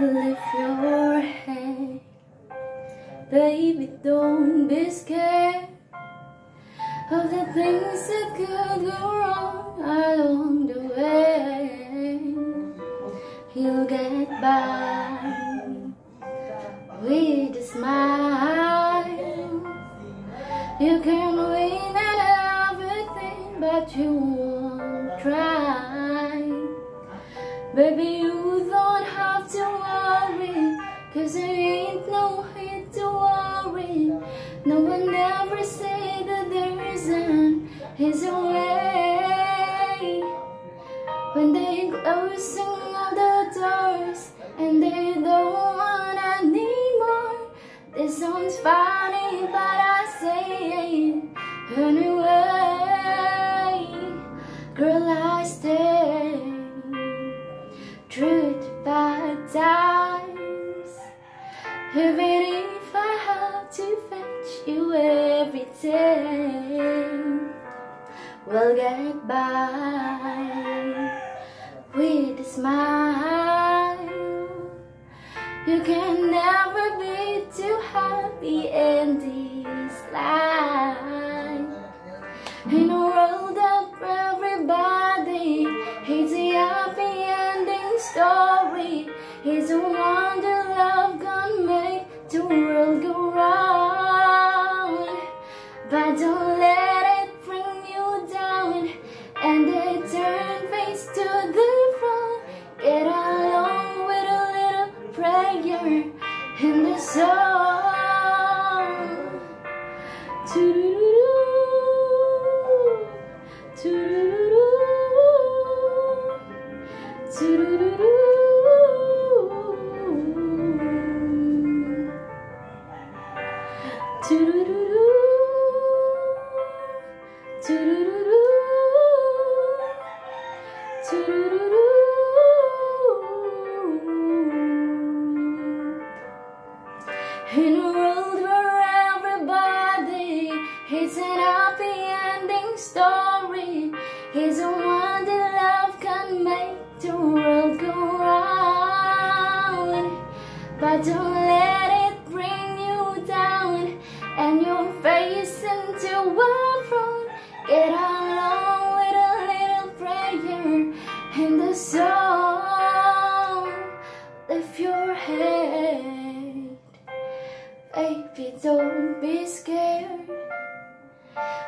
lift your head. Baby, don't be scared of the things that could go wrong along the way. You'll get by with a smile. You can win at everything, but you won't try. Baby, you don't isn't his way. When they closing all the doors and they don't want anymore. This sounds funny, but I say it anyway. Girl, I stay true to bad times, even if I have to fetch you every day. We'll get by with a smile. You can never be too happy in this life. In a world of everybody hates a happy ending story. It's a wonder love can make the world go round. But don't let Toodaloo, toodaloo, toodaloo. Toodaloo, In a world where everybody hates an happy ending story, is a wonder love can make the world go round. But don't let it bring you down and your face into a frown. Get along with a little prayer in the song. Don't be scared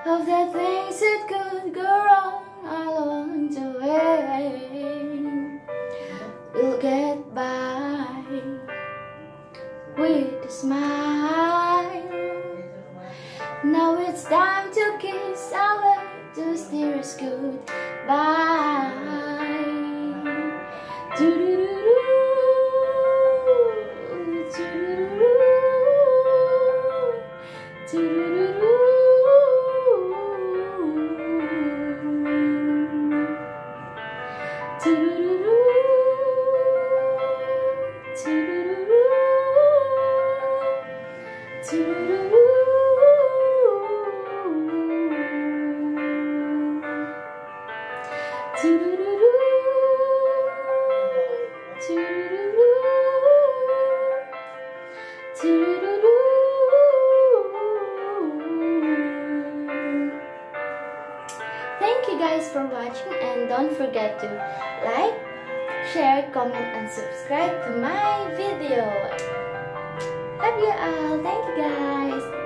of the things that could go wrong along the way. We'll get by with a smile. Now it's time to kiss to steer us goodbye. Doo-doo-doo-doo, Thank you guys for watching and don't forget to like, share, comment and subscribe to my video. Love you all. Thank you guys.